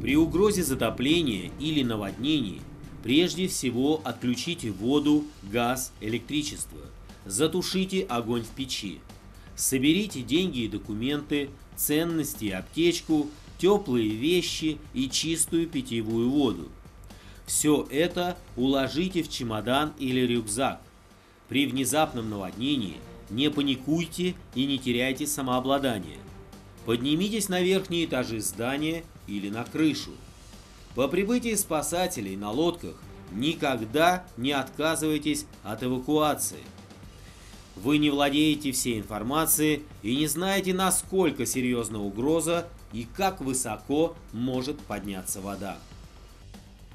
При угрозе затопления или наводнений прежде всего отключите воду, газ, электричество. Затушите огонь в печи. Соберите деньги и документы, ценности и аптечку, теплые вещи и чистую питьевую воду. Все это уложите в чемодан или рюкзак. При внезапном наводнении не паникуйте и не теряйте самообладание. Поднимитесь на верхние этажи здания или на крышу. По прибытии спасателей на лодках никогда не отказывайтесь от эвакуации. Вы не владеете всей информацией и не знаете, насколько серьезна угроза и как высоко может подняться вода.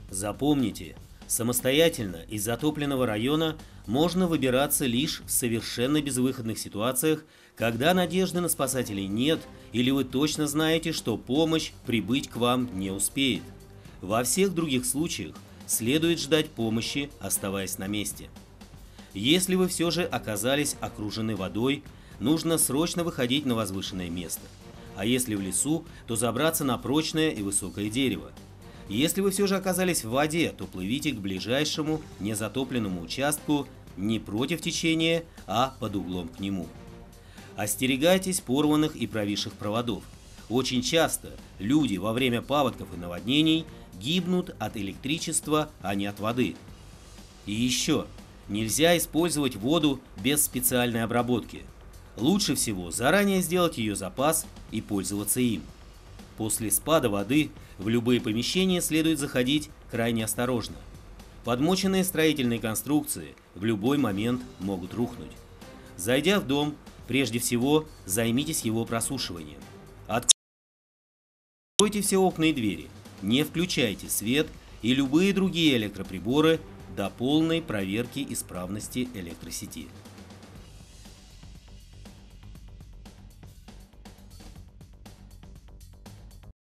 Запомните, самостоятельно из затопленного района можно выбираться лишь в совершенно безвыходных ситуациях, когда надежды на спасателей нет или вы точно знаете, что помощь прибыть к вам не успеет. Во всех других случаях следует ждать помощи, оставаясь на месте. Если вы все же оказались окружены водой, нужно срочно выходить на возвышенное место. А если в лесу, то забраться на прочное и высокое дерево. Если вы все же оказались в воде, то плывите к ближайшему незатопленному участку не против течения, а под углом к нему. Остерегайтесь порванных и провисших проводов. Очень часто люди во время паводков и наводнений гибнут от электричества, а не от воды. И еще, нельзя использовать воду без специальной обработки. Лучше всего заранее сделать ее запас и пользоваться им. После спада воды в любые помещения следует заходить крайне осторожно. Подмоченные строительные конструкции в любой момент могут рухнуть. Зайдя в дом, прежде всего займитесь его просушиванием. Откройте все окна и двери, не включайте свет и любые другие электроприборы до полной проверки исправности электросети.